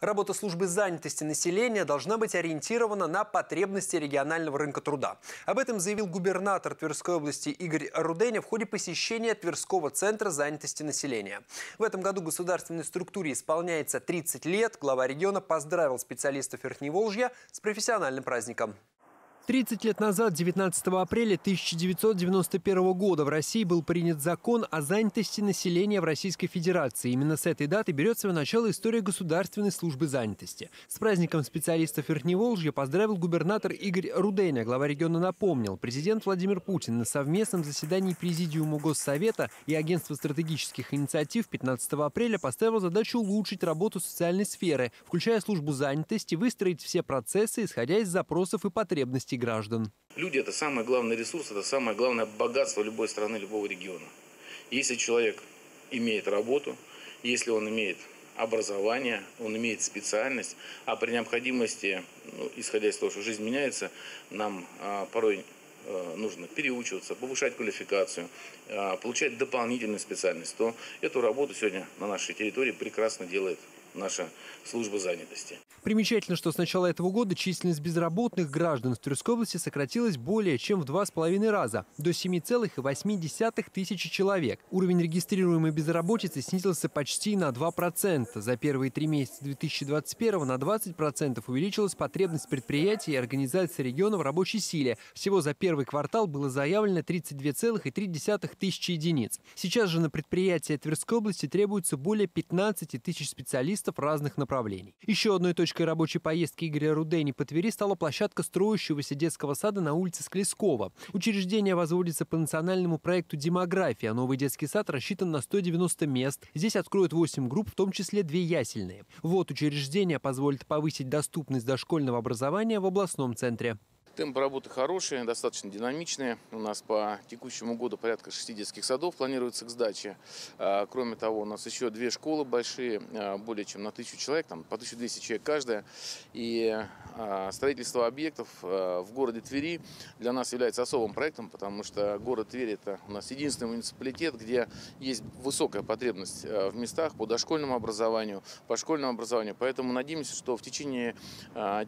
Работа службы занятости населения должна быть ориентирована на потребности регионального рынка труда. Об этом заявил губернатор Тверской области Игорь Руденя в ходе посещения Тверского центра занятости населения. В этом году государственной структуре исполняется 30 лет. Глава региона поздравил специалистов Верхневолжья с профессиональным праздником. 30 лет назад, 19 апреля 1991 года, в России был принят закон о занятости населения в Российской Федерации. Именно с этой даты берет свое начало история Государственной службы занятости. С праздником специалистов Верхневолжья поздравил губернатор Игорь Руденя. Глава региона напомнил, президент Владимир Путин на совместном заседании Президиума Госсовета и Агентства стратегических инициатив 15 апреля поставил задачу улучшить работу социальной сферы, включая службу занятости, выстроить все процессы, исходя из запросов и потребностей граждан. Люди – это самый главный ресурс, это самое главное богатство любой страны, любого региона. Если человек имеет работу, если он имеет образование, он имеет специальность, а при необходимости, ну, исходя из того, что жизнь меняется, нам а, порой а, нужно переучиваться, повышать квалификацию, а, получать дополнительную специальность, то эту работу сегодня на нашей территории прекрасно делает наша служба занятости. Примечательно, что с начала этого года численность безработных граждан в Тверской области сократилась более чем в два с половиной раза – до 7,8 тысячи человек. Уровень регистрируемой безработицы снизился почти на 2%. За первые три месяца 2021 на 20% увеличилась потребность предприятий и организаций региона в рабочей силе. Всего за первый квартал было заявлено 32,3 тысячи единиц. Сейчас же на предприятия Тверской области требуется более 15 тысяч специалистов специалистов разных направлений. Еще одной точкой рабочей поездки Игоря Рудени по Твери стала площадка строящегося детского сада на улице Склескова. Учреждение возводится по национальному проекту «Демография». Новый детский сад рассчитан на 190 мест. Здесь откроют 8 групп, в том числе две ясельные. Вот учреждение позволит повысить доступность дошкольного образования в областном центре. Темп работы хороший, достаточно динамичный. У нас по текущему году порядка 6 детских садов планируется к сдаче. А, кроме того, у нас еще две школы большие, а, более чем на тысячу человек, там по 1200 человек каждая. И строительство объектов в городе Твери для нас является особым проектом, потому что город Тверь это у нас единственный муниципалитет, где есть высокая потребность в местах по дошкольному образованию, по школьному образованию. Поэтому надеемся, что в течение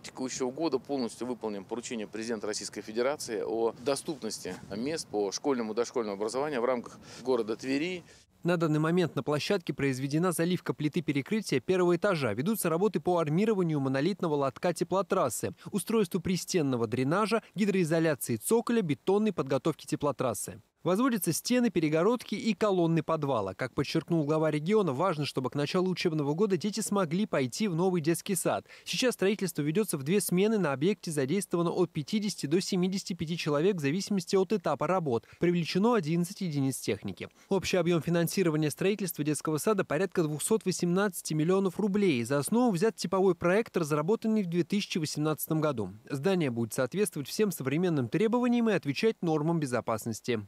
текущего года полностью выполним поручение президента Российской Федерации о доступности мест по школьному и дошкольному образованию в рамках города Твери. На данный момент на площадке произведена заливка плиты перекрытия первого этажа. Ведутся работы по армированию монолитного лотка теплотрассы, устройству пристенного дренажа, гидроизоляции цоколя, бетонной подготовки теплотрассы. Возводятся стены, перегородки и колонны подвала. Как подчеркнул глава региона, важно, чтобы к началу учебного года дети смогли пойти в новый детский сад. Сейчас строительство ведется в две смены. На объекте задействовано от 50 до 75 человек в зависимости от этапа работ. Привлечено 11 единиц техники. Общий объем финансирования строительства детского сада порядка 218 миллионов рублей. За основу взят типовой проект, разработанный в 2018 году. Здание будет соответствовать всем современным требованиям и отвечать нормам безопасности.